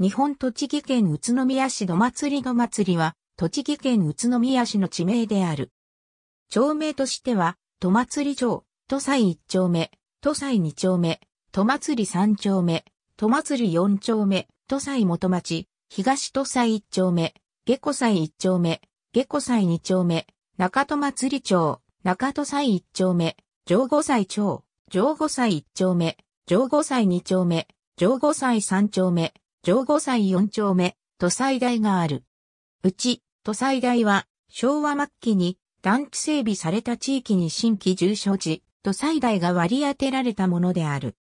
日本栃木県宇都宮市戸祭り戸祭りは、栃木県宇都宮市の地名である。町名としては、戸祭り町、戸祭一丁目、戸祭二丁目、戸祭り三丁目、戸祭り四丁目、戸祭元町、東戸祭一丁目、下古祭一丁目、下古祭二丁目、中戸祭り町、中戸祭一丁目、上五祭町、上五祭一丁目、上五祭二丁目、上五祭三丁目、上五祭四丁目、都祭台がある。うち、都祭台は、昭和末期に団地整備された地域に新規住所地、都祭台が割り当てられたものである。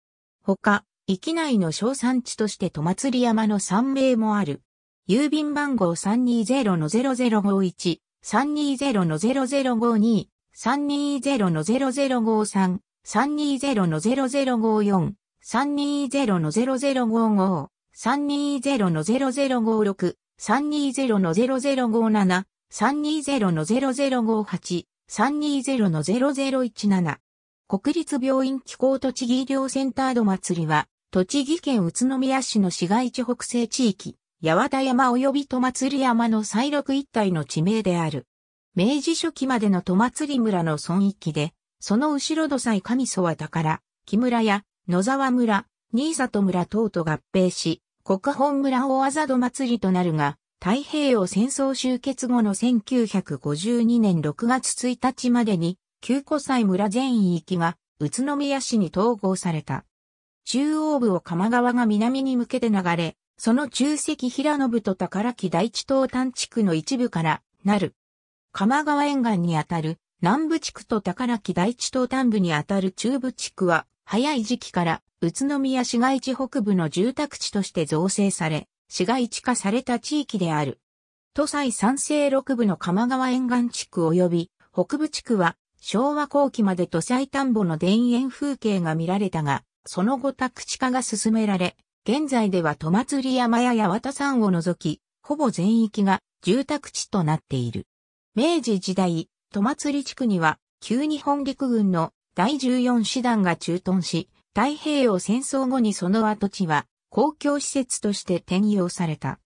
他、域内の小産地として戸祭山の山名もある。郵便番号320-0051、320-0052、320-0053、320-0054、320-0055、320-0056、320-0057、320-0058、320-0017。国立病院気候栃木医療センタード祭りは、栃木県宇都宮市の市街地北西地域、八幡山及び戸祭山の西六一帯の地名である。明治初期までの戸祭村の村域で、その後ろ土祭上曽は宝、木村や野沢村、新里村等と合併し、国本村大あざ戸祭りとなるが、太平洋戦争終結後の1952年6月1日までに、旧古祭村全域が宇都宮市に統合された。中央部を鎌川が南に向けて流れ、その中石平信と宝木大地東端地区の一部からなる。鎌川沿岸にあたる南部地区と宝木大地東端部にあたる中部地区は早い時期から宇都宮市街地北部の住宅地として造成され、市街地化された地域である。都西三西六部の鎌川沿岸地区及び北部地区は昭和後期まで都西田んぼの田園風景が見られたが、その後宅地化が進められ、現在では戸祭山や八幡山を除き、ほぼ全域が住宅地となっている。明治時代、戸祭地区には、旧日本陸軍の第14師団が駐屯し、太平洋戦争後にその跡地は公共施設として転用された。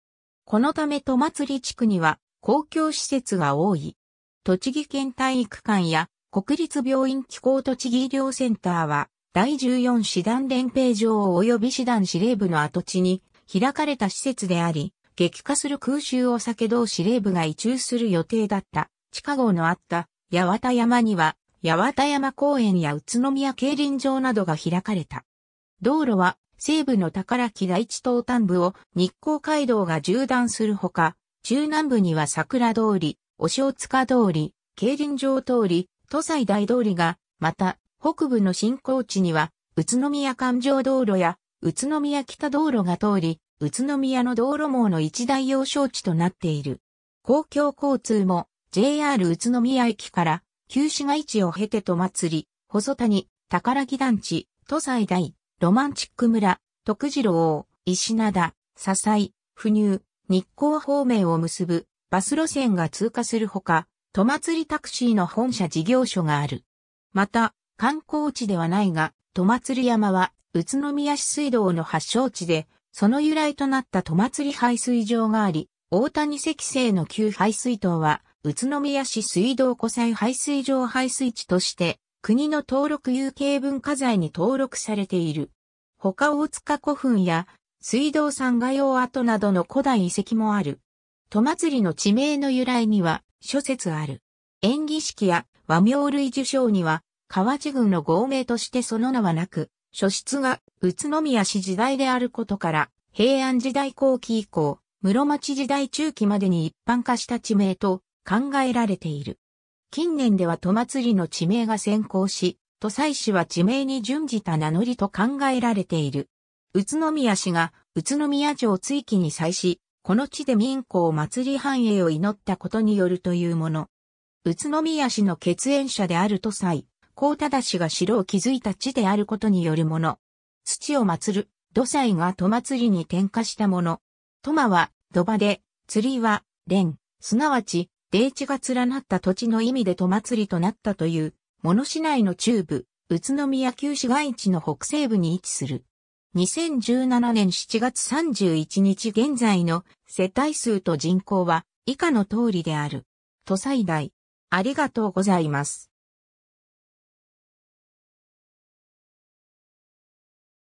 このため戸祭地区には公共施設が多い。栃木県体育館や国立病院気候栃木医療センターは第14師団連兵場及び師団司令部の跡地に開かれた施設であり、激化する空襲を避け同司令部が移住する予定だった地下壕のあった八幡山には八幡山公園や宇都宮競輪場などが開かれた。道路は西部の宝木第一東端部を日光街道が縦断するほか、中南部には桜通り、お正塚通り、競輪場通り、都西大通りが、また、北部の新高地には、宇都宮環状道路や、宇都宮北道路が通り、宇都宮の道路網の一大要衝地となっている。公共交通も、JR 宇都宮駅から旧市街地を経てと祭り、細谷、宝木団地、都西大、ロマンチック村、徳次郎、石灘、笹井、不入、日光方面を結ぶバス路線が通過するほか、都祭りタクシーの本社事業所がある。また、観光地ではないが、都祭り山は宇都宮市水道の発祥地で、その由来となった都祭り排水場があり、大谷石製の旧排水塔は宇都宮市水道湖西排水場排水地として、国の登録有形文化財に登録されている。他大塚古墳や水道山画用跡などの古代遺跡もある。戸祭りの地名の由来には諸説ある。演技式や和名類受賞には河内郡の合名としてその名はなく、書出が宇都宮市時代であることから、平安時代後期以降、室町時代中期までに一般化した地名と考えられている。近年では戸祭りの地名が先行し、都西市は地名に準じた名乗りと考えられている。宇都宮市が宇都宮城追記に際し、この地で民公祭り繁栄を祈ったことによるというもの。宇都宮市の血縁者である都西、高忠氏が城を築いた地であることによるもの。土を祀る、土西が戸祭りに転化したもの。トマは土場で、釣りは蓮、すなわち霊地が連なった土地の意味で戸祭りとなったという、物市内の中部、宇都宮旧市街地の北西部に位置する。2017年7月31日現在の世帯数と人口は以下の通りである。都最大。ありがとうございます。